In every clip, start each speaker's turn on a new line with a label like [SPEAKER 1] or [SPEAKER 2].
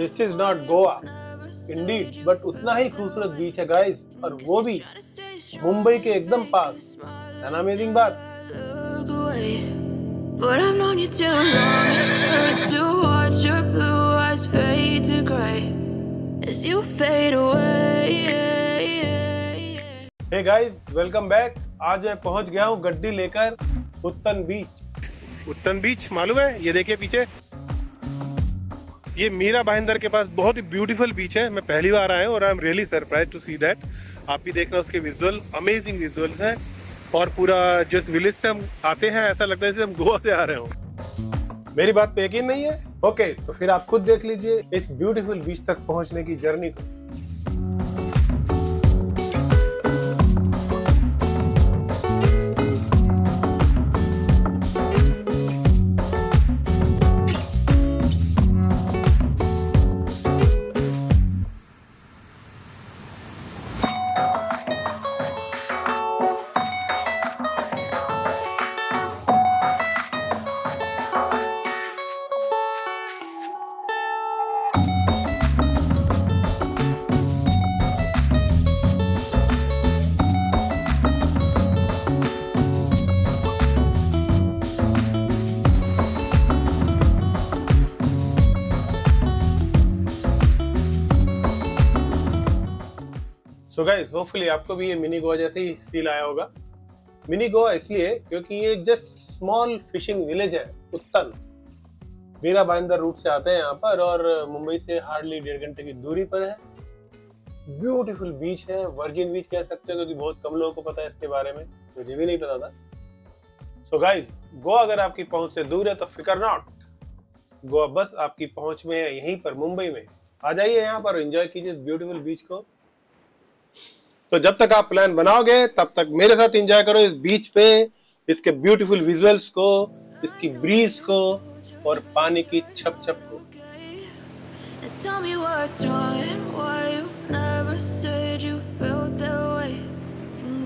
[SPEAKER 1] This is not Goa indeed but उतना ही खूबसूरत बीच है गाइस और वो भी मुंबई के एकदम पास है ना अमेजिंग बात.
[SPEAKER 2] But I've known you too long. To watch your blue eyes fade to gray as you fade away.
[SPEAKER 1] Hey guys welcome back आज मैं पहुँच गया हूँ गड्डी लेकर उत्तन बीच उत्तन बीच मालूम है ये देखिए पीछे ये मीरा भाईंदर के पास बहुत ही ब्यूटीफुल बीच है। मैं पहली बार आया हूँ और I am really surprise to see that आप भी देखना उसके विजुअल अमेजिंग विजुअल्स हैं। और पूरा जिस विलेज से हम आते हैं, ऐसा लगता है जैसे हम गोवा से आ रहे हो। मेरी बात पे यकीन नहीं है? ओके तो फिर आप खुद देख लीजिए इस ब्यूटीफुल बीच तक पहुँचने की जर्नी को। सो गाइस होपफुली आपको भी ये मिनी गोवा जैसे ही फील आया होगा। मिनी गोवा इसलिए क्योंकि ये जस्ट स्मॉल फिशिंग विलेज है उत्तन मीरा बाइंदर रूट से आते हैं यहाँ पर और मुंबई से हार्डली डेढ़ घंटे की दूरी पर है। ब्यूटीफुल बीच है वर्जिन बीच कह सकते हो क्योंकि बहुत कम लोगों को पता है इसके बारे में, मुझे भी नहीं पता था। सो गाइस गोवा अगर आपकी पहुँच से दूर है तो फिकर नॉट गोवा बस आपकी पहुँच में है, यहीं पर मुंबई में। आ जाइए यहाँ पर एंजॉय कीजिए ब्यूटीफुल बीच को। तो जब तक आप प्लान बनाओगे, तब तक मेरे साथ एंजॉय करो इस बीच पे, इसके ब्यूटीफुल विजुअल्स को, इसकी ब्रीज को और पानी की छप छप को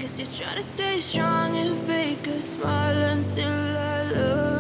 [SPEAKER 2] Cause you're to stay strong and fake a smile until I look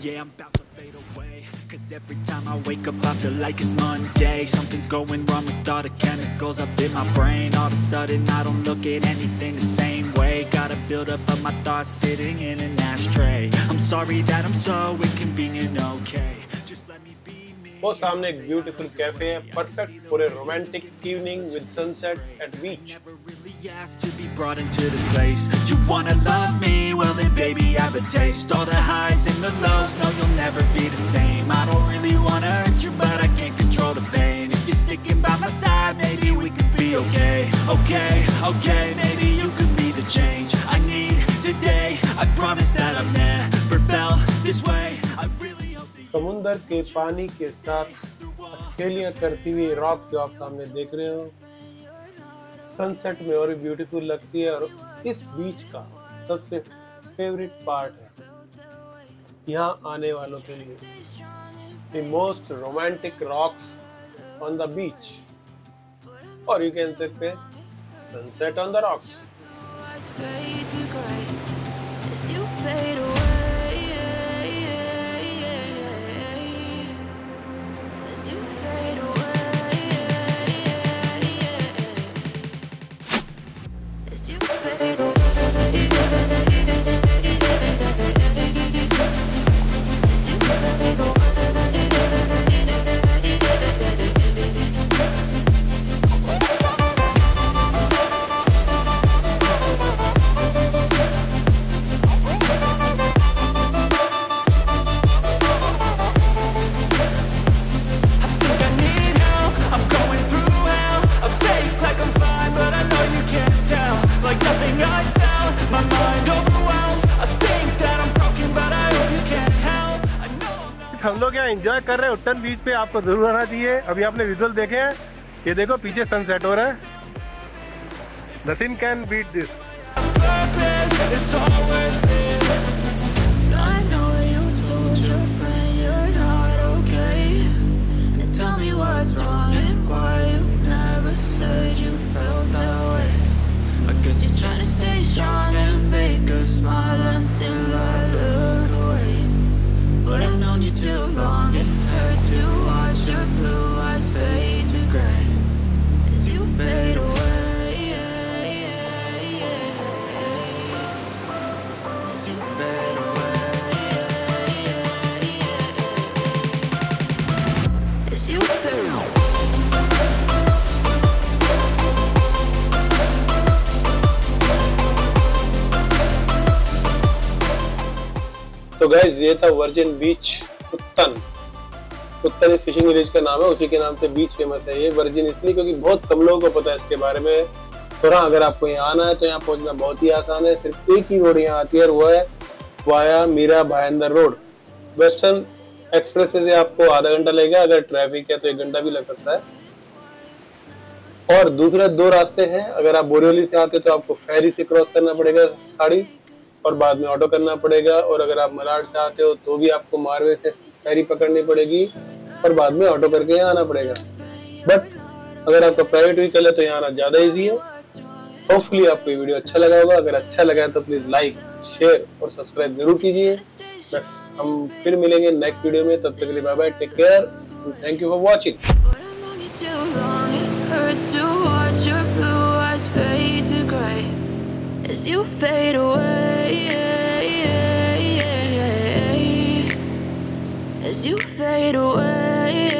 [SPEAKER 3] Yeah, I'm about to fade away. Cause every time I wake up, I feel like it's Monday. Something's going wrong with all the chemicals up in my brain. All of a sudden, I don't look at anything the same way. Gotta build up of my thoughts sitting in an ashtray. I'm sorry that I'm so inconvenient, okay? Just let me be me.
[SPEAKER 1] वो सामने एक beautiful cafe है perfect for a romantic evening with sunset at beach
[SPEAKER 3] Never really asked to be brought into this place. You wanna love me? Well then, baby, I have a taste. All the highs and the lows, no, you'll never be the same. I don't really wanna hurt you, but I can't control the pain. If you're sticking by my side, maybe we could be okay. Okay, okay, maybe you could be the change I need today. I promise that I've never felt this way. I really hope that you
[SPEAKER 1] समुंदर के पानी के साथ अकेलियां करती हुई rock जो आप सामने देख रहे हो सनसेट में और ब्यूटीफुल लगती है और इस बीच का सबसे फेवरेट पार्ट है। यहाँ आने वालों के लिए the most romantic rocks on the beach और यू कैन सकते
[SPEAKER 2] sunset on the rocks as you fade away.
[SPEAKER 1] हम लोग यहाँ इंजॉय कर रहे हैं। उत्तन बीच पे आपको ज़रूर आना चाहिए। अभी आपने विजुअल देखे हैं। ये देखो, पीछे सनसेट हो रहा है। Nothing can beat this
[SPEAKER 3] Cause you're trying to stay strong and fake a smile until too long. It
[SPEAKER 2] hurts to watch your blue eyes fade to gray as you fade away.
[SPEAKER 1] तो ये था virgin बीच उत्तन। उत्तन इस fishing village का नाम है, उसी के नाम से बीच फ़ेमस है ये वर्जिन इसलिए क्योंकि बहुत कम लोगों को पता है इसके बारे में। हाँ अगर आपको यहाँ आना है तो यहाँ पहुँचना बहुत ही आसान है। सिर्फ़ एक ही रोड यहाँ आती है और वो है via Mira Bhayandar road. Western express से आपको आधा घंटा लगेगा, अगर ट्रैफ़िक है तो एक घंटा भी लग सकता है। और दूसरे दो रास्ते हैं, अगर आप बोरिवली से आते हैं तो आपको फेरी से क्रॉस करना पड़ेगा खाड़ी और बाद में ऑटो करना पड़ेगा और अगर आप मलाड से आते हो तो भी आपको मारवे से फेरी पकड़नी पड़ेगी और बाद में ऑटो करके यहाँ आना पड़ेगा। बट अगर आपका प्राइवेट व्हीकल है तो यहाँ आना ज़्यादा ईजी है। होपफुली आपको ये वीडियो अच्छा लगा होगा। अगर अच्छा लगा है तो प्लीज़ लाइक शेयर और सब्सक्राइब ज़रूर कीजिए। हम फिर मिलेंगे नेक्स्ट वीडियो में। तब तक के लिए bye bye take care thank you for watching
[SPEAKER 2] But I've known you you fade away.